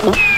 Oh.